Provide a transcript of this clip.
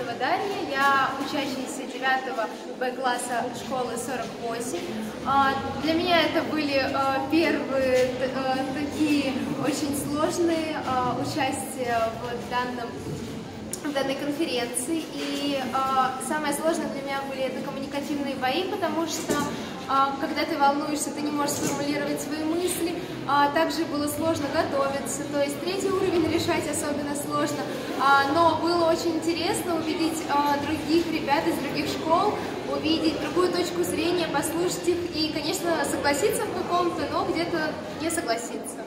Ларионова Дарья, я учащаяся 9 Б-класса школы 48. А, для меня это были а, первые а, такие очень сложные участия в данном в данной конференции. И э, самое сложное для меня были это коммуникативные бои, потому что э, когда ты волнуешься, ты не можешь сформулировать свои мысли. Э, также было сложно готовиться, то есть третий уровень решать особенно сложно. Э, но было очень интересно увидеть э, других ребят из других школ, увидеть другую точку зрения, послушать их и, конечно, согласиться в каком-то, но где-то не согласиться.